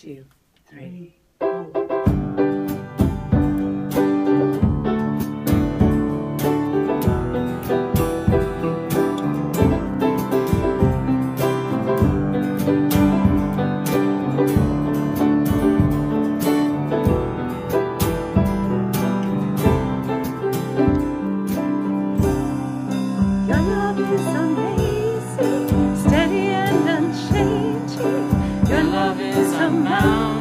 Two, you. Three. down.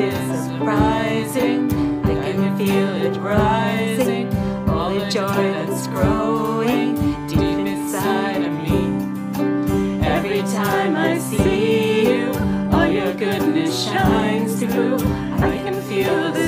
is rising. I can feel it rising. All the joy that's growing deep inside of me. Every time I see you, all your goodness shines through. I can feel this.